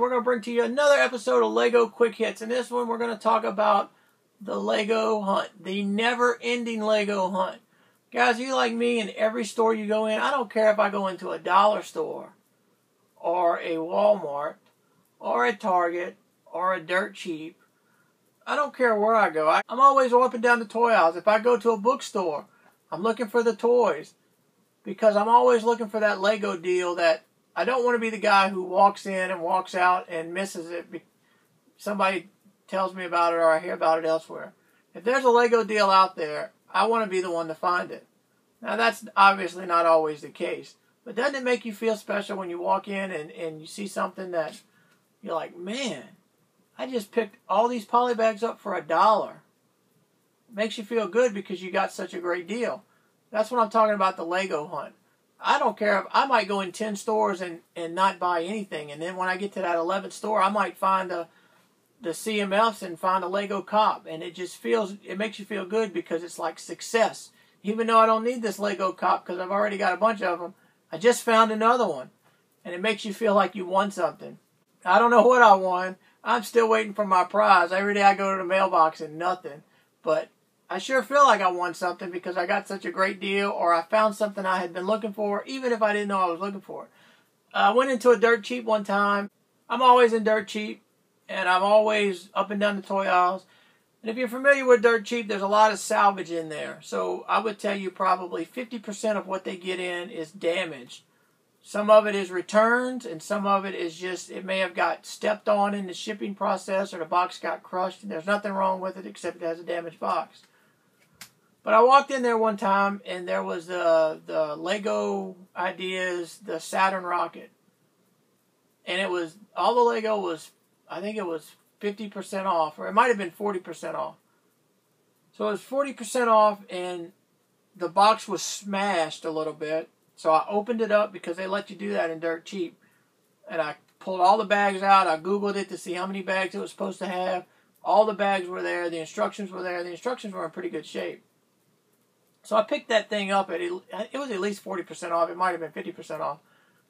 we're going to bring to you another episode of Lego Quick Hits. And this one, we're going to talk about the Lego hunt, the never ending Lego hunt. Guys, you like me, in every store you go in, I don't care if I go into a dollar store or a Walmart or a Target or a Dirt Cheap. I don't care where I go. I, I'm always up and down the toy aisles. If I go to a bookstore, I'm looking for the toys because I'm always looking for that Lego deal that I don't want to be the guy who walks in and walks out and misses it. Somebody tells me about it or I hear about it elsewhere. If there's a Lego deal out there, I want to be the one to find it. Now that's obviously not always the case. But doesn't it make you feel special when you walk in and, and you see something that you're like, man, I just picked all these poly bags up for a dollar. Makes you feel good because you got such a great deal. That's what I'm talking about the Lego hunt. I don't care if I might go in 10 stores and, and not buy anything. And then when I get to that 11th store, I might find a, the CMFs and find a Lego cop. And it just feels, it makes you feel good because it's like success. Even though I don't need this Lego cop because I've already got a bunch of them, I just found another one. And it makes you feel like you won something. I don't know what I won. I'm still waiting for my prize. Every day I go to the mailbox and nothing. But I sure feel like I won something because I got such a great deal or I found something I had been looking for, even if I didn't know I was looking for it. Uh, I went into a dirt cheap one time. I'm always in dirt cheap and I'm always up and down the toy aisles. And if you're familiar with dirt cheap, there's a lot of salvage in there. So I would tell you probably 50% of what they get in is damaged. Some of it is returns, and some of it is just it may have got stepped on in the shipping process or the box got crushed, and there's nothing wrong with it except it has a damaged box. But I walked in there one time and there was the the Lego ideas, the Saturn rocket. And it was all the Lego was I think it was 50% off or it might have been 40% off. So it was 40% off and the box was smashed a little bit. So I opened it up because they let you do that in dirt cheap. And I pulled all the bags out. I googled it to see how many bags it was supposed to have. All the bags were there. The instructions were there. The instructions were in pretty good shape. So I picked that thing up at it was at least 40% off. It might have been 50% off.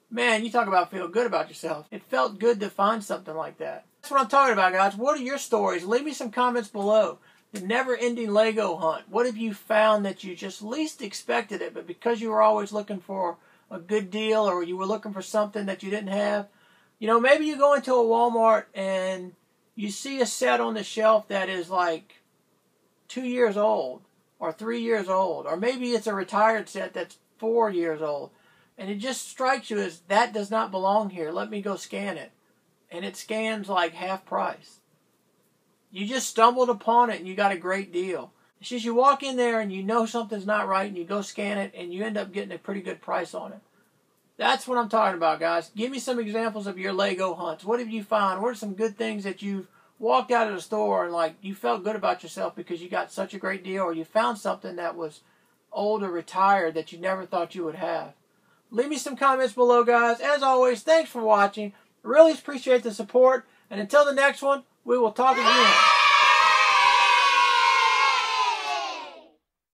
Man, you talk about feel good about yourself. It felt good to find something like that. That's what I'm talking about, guys. What are your stories? Leave me some comments below. The never-ending Lego hunt. What have you found that you just least expected it, but because you were always looking for a good deal or you were looking for something that you didn't have? You know, maybe you go into a Walmart and you see a set on the shelf that is like two years old or three years old, or maybe it's a retired set that's four years old, and it just strikes you as that does not belong here. Let me go scan it. And it scans like half price. You just stumbled upon it and you got a great deal. It's just you walk in there and you know something's not right and you go scan it and you end up getting a pretty good price on it. That's what I'm talking about, guys. Give me some examples of your Lego hunts. What have you found? What are some good things that you've walked out of the store and like you felt good about yourself because you got such a great deal or you found something that was old or retired that you never thought you would have. Leave me some comments below, guys. As always, thanks for watching. Really appreciate the support. And until the next one, we will talk again.